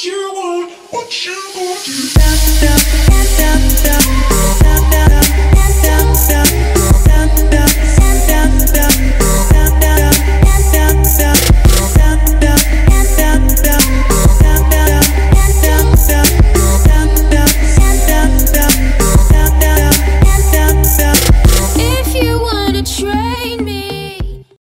What you want, what you want to do?